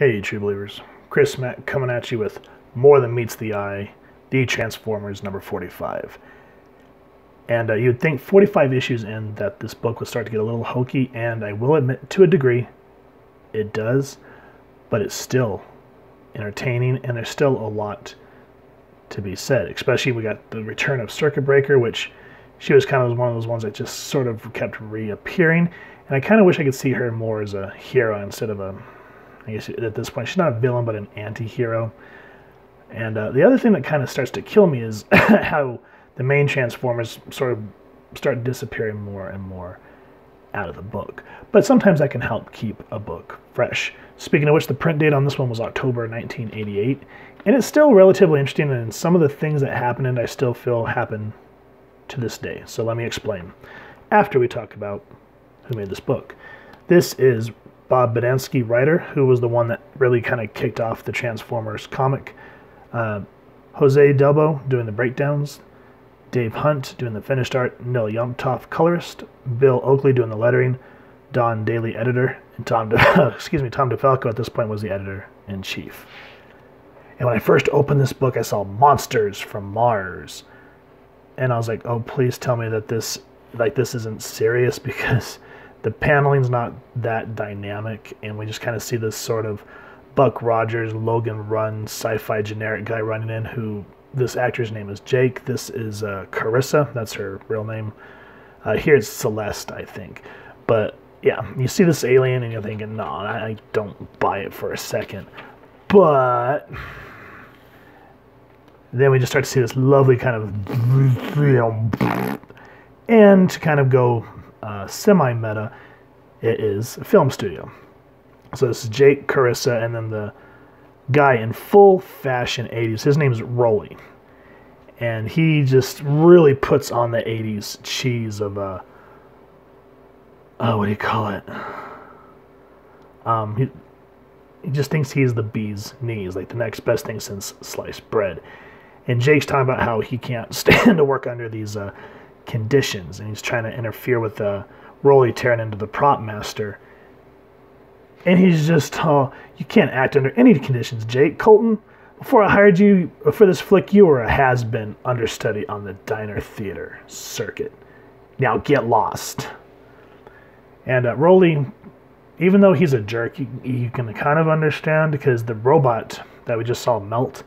Hey, true believers. Chris Mac coming at you with More Than Meets the Eye, The Transformers number 45. And uh, you'd think 45 issues in that this book would start to get a little hokey, and I will admit, to a degree, it does, but it's still entertaining, and there's still a lot to be said. Especially, we got the return of Circuit Breaker, which she was kind of one of those ones that just sort of kept reappearing, and I kind of wish I could see her more as a hero instead of a I guess at this point she's not a villain but an anti-hero. And uh, the other thing that kind of starts to kill me is how the main Transformers sort of start disappearing more and more out of the book. But sometimes that can help keep a book fresh. Speaking of which, the print date on this one was October 1988, and it's still relatively interesting, and some of the things that happened, and I still feel happen to this day. So let me explain. After we talk about who made this book, this is Bob Budiansky, writer, who was the one that really kind of kicked off the Transformers comic. Uh, Jose Delbo doing the breakdowns, Dave Hunt doing the finished art, Nel Yomtov colorist, Bill Oakley doing the lettering, Don Daley editor, and Tom De- excuse me Tom DeFalco at this point was the editor in chief. And when I first opened this book, I saw monsters from Mars, and I was like, "Oh, please tell me that this like this isn't serious because." The paneling's not that dynamic, and we just kind of see this sort of Buck Rogers, Logan Run, sci-fi generic guy running in. Who this actor's name is Jake. This is uh, Carissa. That's her real name. Uh, here it's Celeste, I think. But yeah, you see this alien, and you're thinking, no, I don't buy it for a second. But then we just start to see this lovely kind of and to kind of go uh, semi meta, it is a film studio. So this is Jake Carissa, and then the guy in full fashion 80s. His name is Rolly. And he just really puts on the 80s cheese of, uh, oh, what do you call it? Um, he, he just thinks he's the bee's knees, like the next best thing since sliced bread. And Jake's talking about how he can't stand to work under these uh, conditions, and he's trying to interfere with the Rolly tearing into the prop master. And he's just, oh, you can't act under any conditions, Jake. Colton, before I hired you for this flick, you were a has been understudy on the diner theater circuit. Now get lost. And uh, Rolly, even though he's a jerk, you, you can kind of understand because the robot that we just saw melt,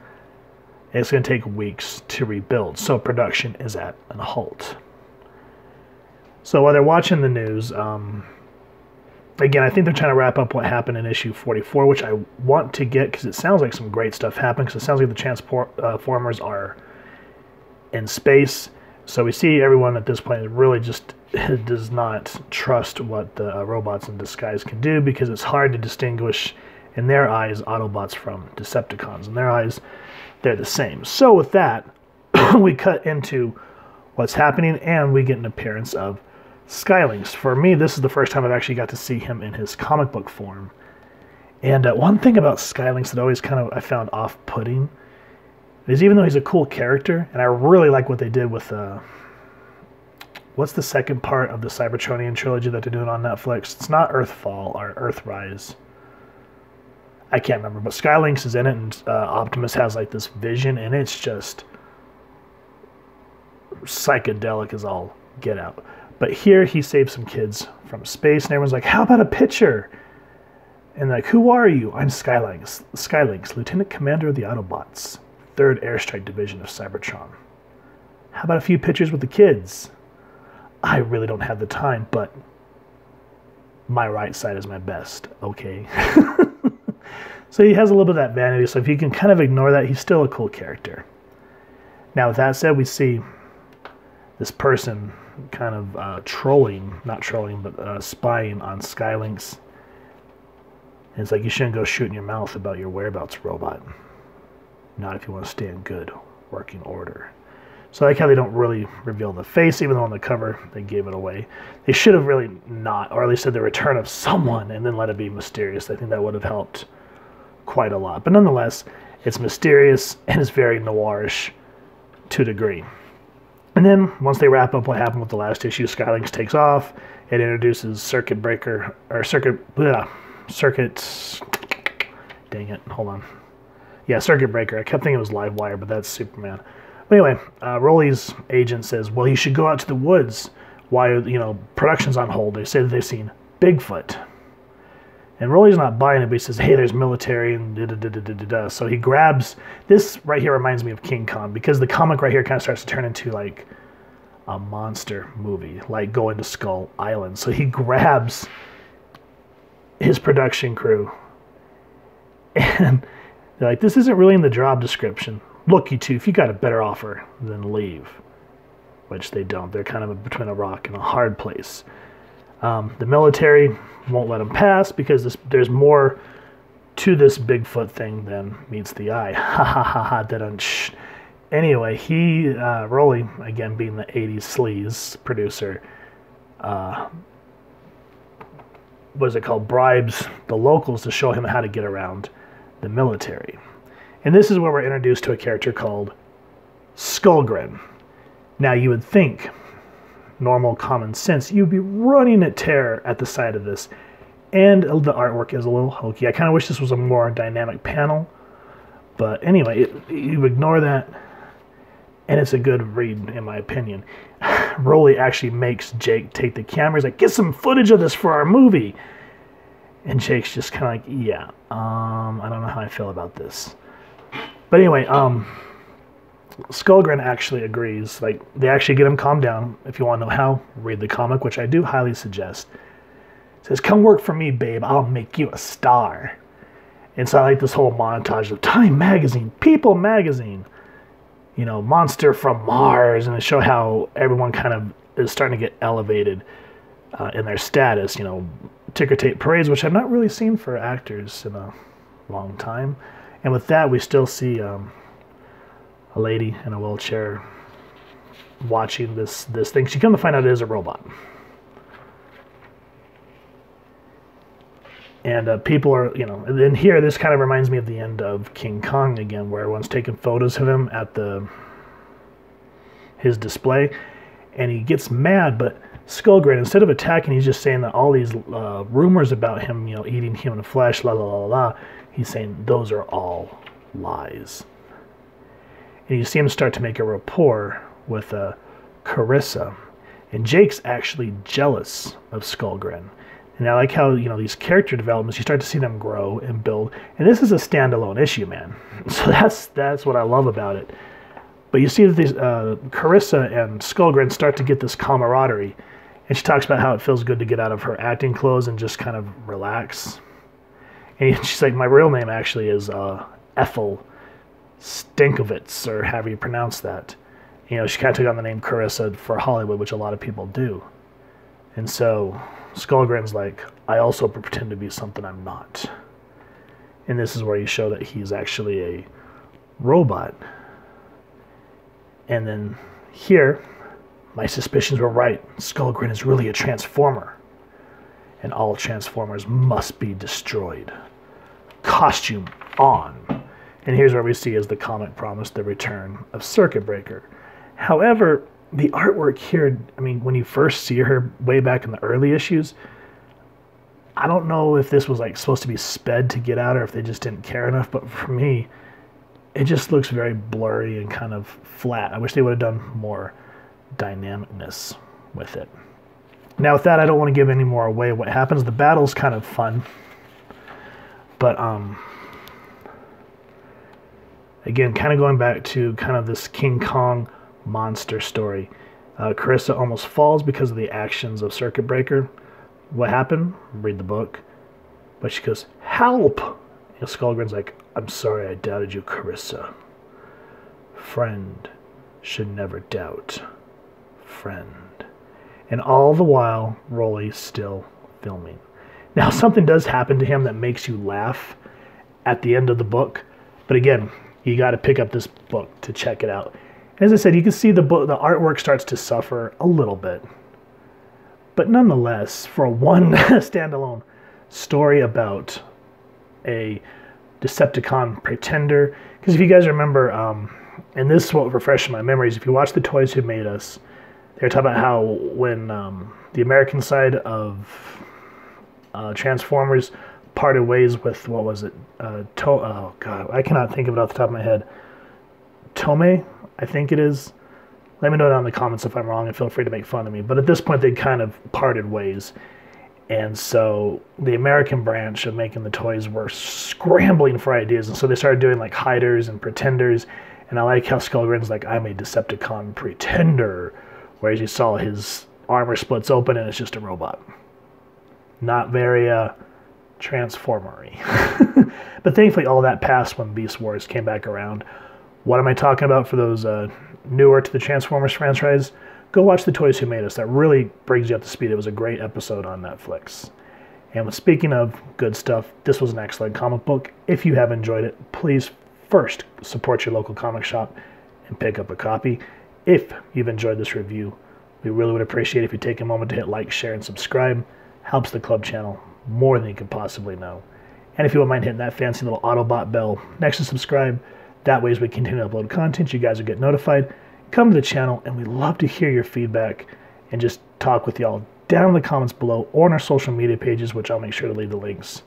it's going to take weeks to rebuild. So production is at a halt. So while they're watching the news, um, again, I think they're trying to wrap up what happened in issue 44, which I want to get because it sounds like some great stuff happened. Because it sounds like the Transformers uh, are in space. So we see everyone at this point really just does not trust what the uh, robots in disguise can do because it's hard to distinguish in their eyes Autobots from Decepticons. In their eyes, they're the same. So with that, we cut into what's happening and we get an appearance of Skylynx. For me, this is the first time I've actually got to see him in his comic book form. And uh, one thing about Skylynx that always kind of I found off-putting is even though he's a cool character, and I really like what they did with uh, what's the second part of the Cybertronian trilogy that they're doing on Netflix? It's not Earthfall or Earthrise. I can't remember, but Skylynx is in it, and uh, Optimus has like this vision, and it's just psychedelic as all get out. But here he saves some kids from space, and everyone's like, "How about a picture?" And like, "Who are you?" I'm Skylynx, Skylynx, Lieutenant Commander of the Autobots, Third Airstrike Division of Cybertron. How about a few pictures with the kids? I really don't have the time, but my right side is my best. Okay. so he has a little bit of that vanity. So if you can kind of ignore that, he's still a cool character. Now, with that said, we see this person kind of uh, trolling, not trolling, but uh, spying on Skylynx. And it's like you shouldn't go shooting your mouth about your whereabouts, robot. Not if you want to stay in good working order. So I like how they don't really reveal the face, even though on the cover they gave it away. They should have really not, or at least said the return of someone and then let it be mysterious. I think that would have helped quite a lot. But nonetheless, it's mysterious and it's very noirish to a degree. And then once they wrap up what happened with the last issue, Skylynx takes off. It introduces Circuit Breaker or Circuit blah, Circuit. dang it, hold on. Yeah, Circuit Breaker. I kept thinking it was Livewire, but that's Superman. But anyway, uh, Rolly's agent says, well, you should go out to the woods Why? you know, production's on hold. They say that they've seen Bigfoot. And Rolly's not buying it, but he says, hey, there's military and da da da da da da. So he grabs, this right here reminds me of King Kong because the comic right here kind of starts to turn into like a monster movie, like going to Skull Island. So he grabs his production crew and they're like, this isn't really in the job description. Look, you two, if you got a better offer, then leave. Which they don't. They're kind of between a rock and a hard place. Um, the military won't let them pass because this, there's more to this Bigfoot thing than meets the eye. Ha ha ha ha. That Anyway, he, uh, Rolly, again being the 80s sleaze producer, uh, was it called, bribes the locals to show him how to get around the military. And this is where we're introduced to a character called Skullgrin. Now, you would think, normal common sense, you'd be running at terror at the sight of this. And the artwork is a little hokey. I kind of wish this was a more dynamic panel. But anyway, it, you ignore that, and it's a good read, in my opinion. Rolly actually makes Jake take the camera. He's like, get some footage of this for our movie. And Jake's just kind of like, yeah, um, I don't know how I feel about this. But anyway, um, Skullgrin actually agrees. Like, they actually get him calmed down. If you want to know how, read the comic, which I do highly suggest. It says, come work for me, babe. I'll make you a star. And so I like this whole montage of Time Magazine, People Magazine, you know, Monster from Mars, and they show how everyone kind of is starting to get elevated uh, in their status. You know, ticker tape parades, which I've not really seen for actors in a long time. And with that, we still see um, a lady in a wheelchair watching this this thing. She come to find out it is a robot. And uh, people are, you know, then here, this kind of reminds me of the end of King Kong again, where everyone's taking photos of him at the his display, and he gets mad, but Skullgrin, instead of attacking, he's just saying that all these uh, rumors about him, you know, eating human flesh, la la la la, he's saying those are all lies. And you see him start to make a rapport with uh, Carissa. And Jake's actually jealous of Skullgrin. And I like how, you know, these character developments, you start to see them grow and build. And this is a standalone issue, man. So that's that's what I love about it. But you see that these uh, Carissa and Skullgrin start to get this camaraderie and she talks about how it feels good to get out of her acting clothes and just kind of relax. And she's like, my real name actually is uh, Ethel Stankovitz, or however you pronounce that. You know, she kind of took on the name Carissa for Hollywood, which a lot of people do. And so Skullgrin's like, I also pretend to be something I'm not. And this is where you show that he's actually a robot. And then here, my suspicions were right. Skullgrin is really a transformer. And all transformers must be destroyed. Costume on. And here's where we see, as the comic promised, the return of Circuit Breaker. However, the artwork here, I mean, when you first see her way back in the early issues, I don't know if this was like supposed to be sped to get out or if they just didn't care enough, but for me, it just looks very blurry and kind of flat. I wish they would have done more dynamicness with it. Now, with that, I don't want to give any more away what happens. The battle's kind of fun, but um, again, kind of going back to kind of this King Kong monster story. Uh, Carissa almost falls because of the actions of Circuit Breaker. What happened? Read the book. But she goes, Help! And Skullgrin's like, I'm sorry I doubted you, Carissa. Friend should never doubt friend. And all the while, Rolly's still filming. Now, something does happen to him that makes you laugh at the end of the book. But again, you got to pick up this book to check it out. As I said, you can see the book, the artwork starts to suffer a little bit. But nonetheless, for one standalone story about a Decepticon pretender, because if you guys remember, um, and this will refresh my memories, if you watch The Toys Who Made Us, they were talking about how when um, the American side of uh, Transformers parted ways with what was it? Uh, to- oh god, I cannot think of it off the top of my head. Tome, I think it is. Let me know down in the comments if I'm wrong, and feel free to make fun of me. But at this point, they kind of parted ways, and so the American branch of making the toys were scrambling for ideas, and so they started doing like hiders and pretenders. And I like how Skullgrin's like, I'm a Decepticon pretender, whereas you saw his armor splits open and it's just a robot. Not very uh, transformery. but thankfully, all that passed when Beast Wars came back around. What am I talking about for those uh, newer to the Transformers franchise? Go watch the Toys Who Made Us. That really brings you up to speed. It was a great episode on Netflix. And speaking of good stuff, this was an excellent comic book. If you have enjoyed it, please first support your local comic shop and pick up a copy. If you've enjoyed this review, we really would appreciate if you take a moment to hit like, share, and subscribe. Helps the club channel more than you could possibly know. And if you wouldn't mind hitting that fancy little Autobot bell next to subscribe, that way as we continue to upload content, you guys will get notified. Come to the channel, and we love to hear your feedback and just talk with y'all down in the comments below or on our social media pages, which I'll make sure to leave the links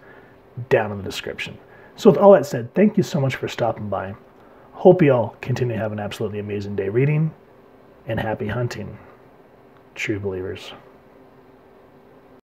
down in the description. So with all that said, thank you so much for stopping by. Hope you all continue to have an absolutely amazing day reading, and happy hunting, true believers.